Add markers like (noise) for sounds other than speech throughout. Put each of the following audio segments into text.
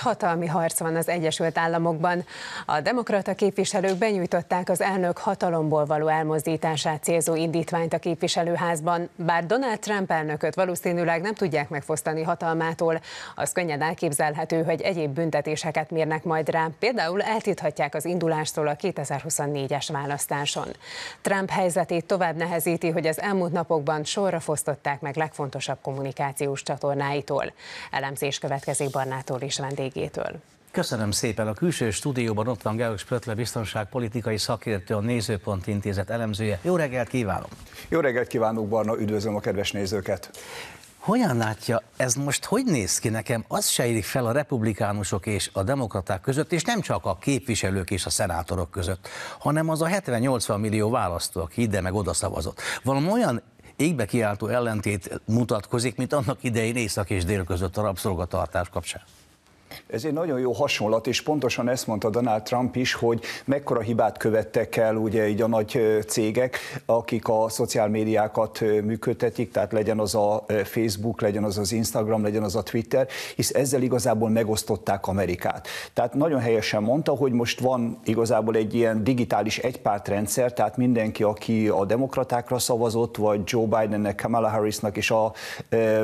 Hatalmi harc van az Egyesült Államokban. A demokrata képviselők benyújtották az elnök hatalomból való elmozdítását célzó indítványt a képviselőházban, bár Donald Trump elnököt valószínűleg nem tudják megfosztani hatalmától, az könnyen elképzelhető, hogy egyéb büntetéseket mérnek majd rá, például eltíthatják az indulástól a 2024-es választáson. Trump helyzetét tovább nehezíti, hogy az elmúlt napokban sorra fosztották meg legfontosabb kommunikációs csatornáitól. Elemzés következik Barnától is vendég vendégétől. Köszönöm szépen. A külső stúdióban ott van Georg Sprötle, biztonságpolitikai szakértő, a Nézőpont Intézet elemzője. Jó reggelt kívánok! Jó reggelt kívánok, Barna, üdvözlöm a kedves nézőket! Hogyan látja, ez most hogy néz ki nekem? Az se érik fel a republikánusok és a demokraták között, és nem csak a képviselők és a szenátorok között, hanem az a 70-80 millió választó, aki ide meg oda szavazott. Valami olyan égbe kiáltó ellentét mutatkozik, mint annak idején észak és dél között a rabszolgatartás kapcsán. Ez egy nagyon jó hasonlat, és pontosan ezt mondta Donald Trump is, hogy mekkora hibát követtek el ugye így a nagy cégek, akik a szociálmédiákat működtetik, tehát legyen az a Facebook, legyen az az Instagram, legyen az a Twitter, hisz ezzel igazából megosztották Amerikát. Tehát nagyon helyesen mondta, hogy most van igazából egy ilyen digitális egypártrendszer, tehát mindenki, aki a demokratákra szavazott, vagy Joe Bidennek, Kamala Harrisnak és a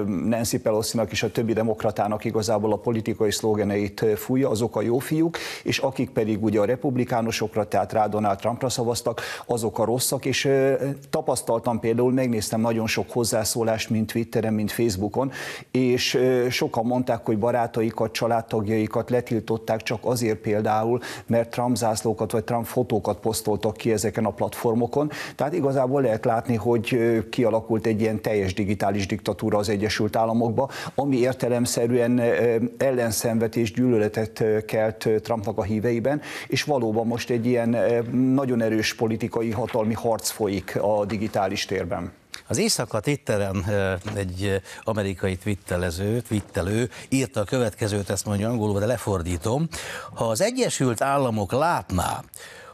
Nancy Pelosi-nak és a többi demokratának igazából a politikai szlógan szlogeneit fújja, azok a jó fiúk, és akik pedig ugye a republikánusokra, tehát rá Donald Trumpra szavaztak, azok a rosszak, és tapasztaltam például, megnéztem nagyon sok hozzászólást, mint Twitteren, mint Facebookon, és sokan mondták, hogy barátaikat, családtagjaikat letiltották csak azért például, mert Trump zászlókat vagy Trump fotókat posztoltak ki ezeken a platformokon. Tehát igazából lehet látni, hogy kialakult egy ilyen teljes digitális diktatúra az Egyesült Államokban, ami értelemszerűen ellenszenved és gyűlöletet kelt Trumpnak a híveiben, és valóban most egy ilyen nagyon erős politikai hatalmi harc folyik a digitális térben. Az éjszaka Twitteren egy amerikai twittelező, twittelő írta a következőt, ezt mondja angolul, de lefordítom. Ha az Egyesült Államok látná,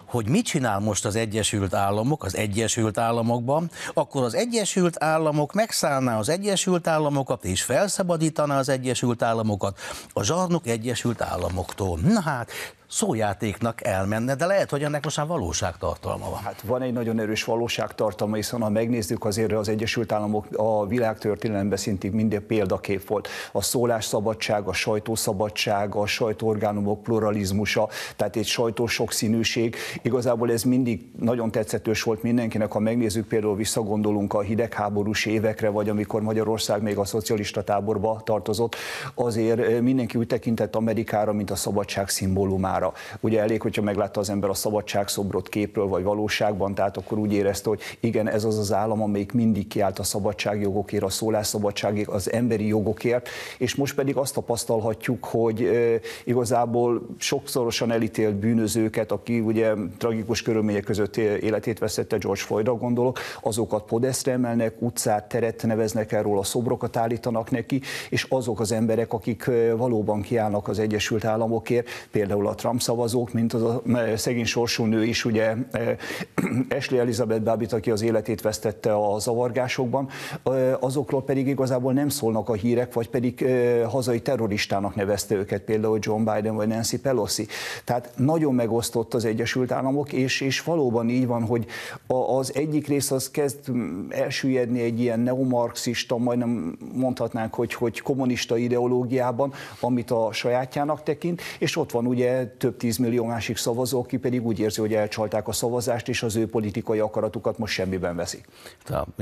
hogy mit csinál most az Egyesült Államok az Egyesült Államokban, akkor az Egyesült Államok megszállná az Egyesült Államokat és felszabadítaná az Egyesült Államokat a zsarnok Egyesült Államoktól. Na hát, szójátéknak elmenne, de lehet, hogy ennek most már valóságtartalma van. Hát van egy nagyon erős valóságtartalma, hiszen ha megnézzük azért az Egyesült Államok a világtörténelemben szintig minden példakép volt. A szólásszabadság, a sajtószabadság, a sajtóorgánumok pluralizmusa, tehát egy sajtó sokszínűség. Igazából ez mindig nagyon tetszetős volt mindenkinek, ha megnézzük például visszagondolunk a hidegháborús évekre, vagy amikor Magyarország még a szocialista táborba tartozott, azért mindenki úgy tekintett Amerikára, mint a szabadság szimbólumára számára. Ugye elég, hogyha meglátta az ember a szabadságszobrot képről vagy valóságban, tehát akkor úgy érezte, hogy igen, ez az az állam, amelyik mindig kiállt a szabadságjogokért, a szólásszabadságért, az emberi jogokért, és most pedig azt tapasztalhatjuk, hogy e, igazából sokszorosan elítélt bűnözőket, aki ugye tragikus körülmények között életét veszette, George Floydra gondolok, azokat podesztre emelnek, utcát, teret neveznek el róla, szobrokat állítanak neki, és azok az emberek, akik valóban kiállnak az Egyesült Államokért, például a Trump szavazók, mint az a szegény sorsú nő is, ugye (clears throat) Ashley Elizabeth Babbitt, aki az életét vesztette a zavargásokban, azokról pedig igazából nem szólnak a hírek, vagy pedig hazai terroristának nevezte őket, például John Biden vagy Nancy Pelosi. Tehát nagyon megosztott az Egyesült Államok, és, és valóban így van, hogy az egyik rész az kezd elsüllyedni egy ilyen neomarxista, majdnem mondhatnánk, hogy, hogy kommunista ideológiában, amit a sajátjának tekint, és ott van ugye több tízmillió másik szavazó, aki pedig úgy érzi, hogy elcsalták a szavazást, és az ő politikai akaratukat most semmiben veszi.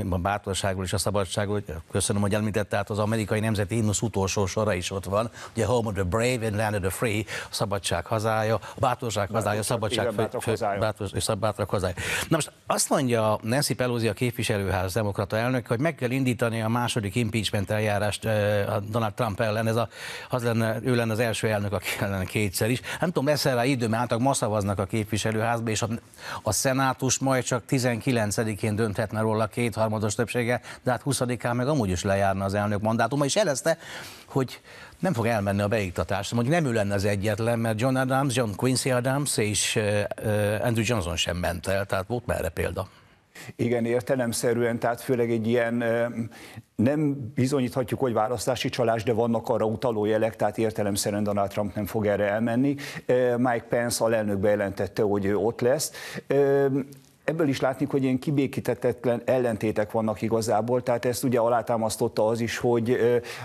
A bátorságról és a szabadságról, köszönöm, hogy említette, tehát az amerikai nemzeti himnusz utolsó sora is ott van. Ugye Home of the Brave and Land of the Free, a szabadság hazája, a bátorság hazája, a szabadság igen, bátrak hazája. Bátor, és a bátrak hazája. Na most azt mondja Nancy Pelosi, a képviselőház demokrata elnök, hogy meg kell indítani a második impeachment eljárást a Donald Trump ellen. Ez a, az lenne, ő lenne az első elnök, aki ellen kétszer is. Nem tudom, lesz rá idő, mert átlag ma szavaznak a képviselőházba, és a, a szenátus majd csak 19-én dönthetne róla kétharmados többsége, de hát 20-án meg amúgy is lejárna az elnök mandátuma, és jelezte, hogy nem fog elmenni a beiktatás. Mondjuk nem ő lenne az egyetlen, mert John Adams, John Quincy Adams és Andrew Johnson sem ment el, tehát volt merre példa. Igen, értelemszerűen, tehát főleg egy ilyen nem bizonyíthatjuk, hogy választási csalás, de vannak arra utaló jelek, tehát értelemszerűen Donald Trump nem fog erre elmenni. Mike Pence alelnök bejelentette, hogy ő ott lesz ebből is látni, hogy ilyen kibékítetlen ellentétek vannak igazából, tehát ezt ugye alátámasztotta az is, hogy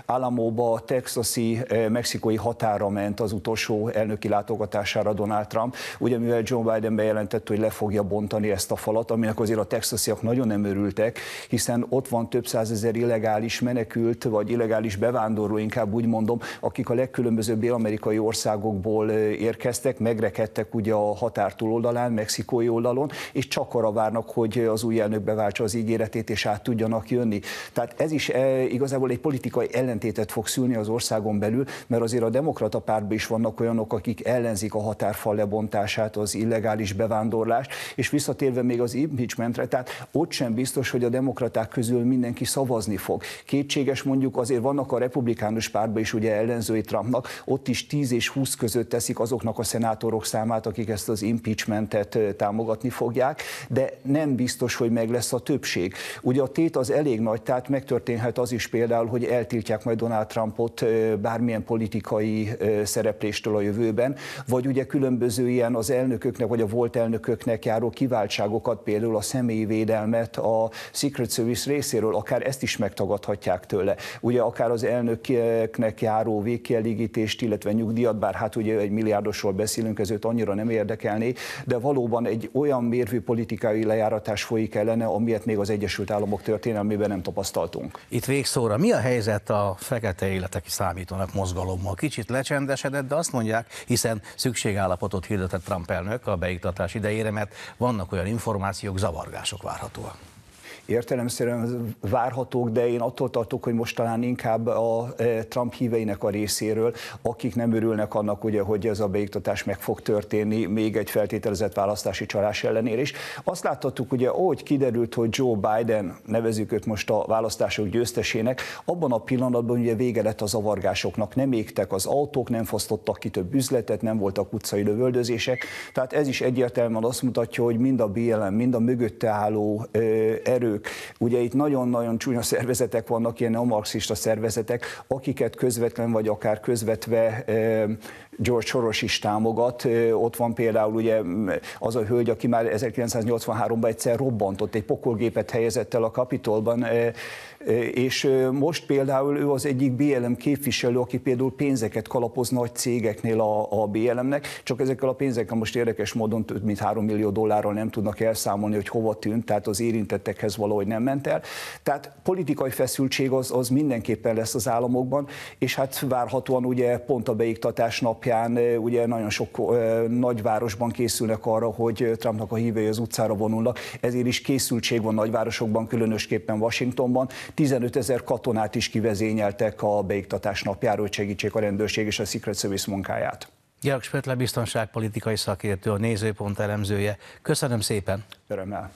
Alamóba, a texasi, mexikói határa ment az utolsó elnöki látogatására Donald Trump, ugye mivel Joe Biden bejelentette, hogy le fogja bontani ezt a falat, aminek azért a texasiak nagyon nem örültek, hiszen ott van több százezer illegális menekült, vagy illegális bevándorló, inkább úgy mondom, akik a legkülönbözőbb dél-amerikai országokból érkeztek, megrekedtek ugye a határ túloldalán, mexikói oldalon, és csak arra várnak, hogy az új elnök beváltsa az ígéretét, és át tudjanak jönni. Tehát ez is e, igazából egy politikai ellentétet fog szülni az országon belül, mert azért a demokrata pártban is vannak olyanok, akik ellenzik a határfal lebontását, az illegális bevándorlást, és visszatérve még az impeachmentre, tehát ott sem biztos, hogy a demokraták közül mindenki szavazni fog. Kétséges mondjuk azért vannak a republikánus pártban is ugye ellenzői Trumpnak, ott is 10 és 20 között teszik azoknak a szenátorok számát, akik ezt az impeachmentet támogatni fogják, de nem biztos, hogy meg lesz a többség. Ugye a tét az elég nagy, tehát megtörténhet az is például, hogy eltiltják majd Donald Trumpot bármilyen politikai szerepléstől a jövőben, vagy ugye különböző ilyen az elnököknek, vagy a volt elnököknek járó kiváltságokat, például a személyi védelmet a Secret Service részéről, akár ezt is megtagadhatják tőle. Ugye akár az elnöknek járó végkielégítést, illetve nyugdíjat, bár hát ugye egy milliárdosról beszélünk, ez őt annyira nem érdekelné, de valóban egy olyan mérvű politikai politikai lejáratás folyik ellene, amilyet még az Egyesült Államok történelmében nem tapasztaltunk. Itt végszóra, mi a helyzet a fekete életek számítanak mozgalommal? Kicsit lecsendesedett, de azt mondják, hiszen szükségállapotot hirdetett Trump elnök a beiktatás idejére, mert vannak olyan információk, zavargások várhatóak értelemszerűen várhatók, de én attól tartok, hogy most talán inkább a e, Trump híveinek a részéről, akik nem örülnek annak, ugye, hogy ez a beiktatás meg fog történni, még egy feltételezett választási csalás ellenére is. Azt láthattuk, ugye, ahogy kiderült, hogy Joe Biden, nevezük őt most a választások győztesének, abban a pillanatban ugye vége lett a zavargásoknak, nem égtek az autók, nem fosztottak ki több üzletet, nem voltak utcai lövöldözések, tehát ez is egyértelműen azt mutatja, hogy mind a BLM, mind a mögötte álló erők, ők. Ugye itt nagyon-nagyon csúnya szervezetek vannak, ilyen neomarxista szervezetek, akiket közvetlen vagy akár közvetve George Soros is támogat. Ott van például ugye az a hölgy, aki már 1983-ban egyszer robbantott, egy pokolgépet helyezett el a Kapitolban, és most például ő az egyik BLM képviselő, aki például pénzeket kalapoz nagy cégeknél a, a BLM-nek, csak ezekkel a pénzekkel most érdekes módon több mint 3 millió dollárral nem tudnak elszámolni, hogy hova tűnt, tehát az érintettekhez valahogy nem ment el. Tehát politikai feszültség az, az mindenképpen lesz az államokban, és hát várhatóan ugye pont a beiktatás napján ugye nagyon sok nagyvárosban készülnek arra, hogy Trumpnak a hívei az utcára vonulnak, ezért is készültség van nagyvárosokban, különösképpen Washingtonban. 15 ezer katonát is kivezényeltek a beiktatás napjáról, hogy segítsék a rendőrség és a Secret Service munkáját. Gyerek Spötle biztonságpolitikai szakértő, a nézőpont elemzője. Köszönöm szépen. Örömmel.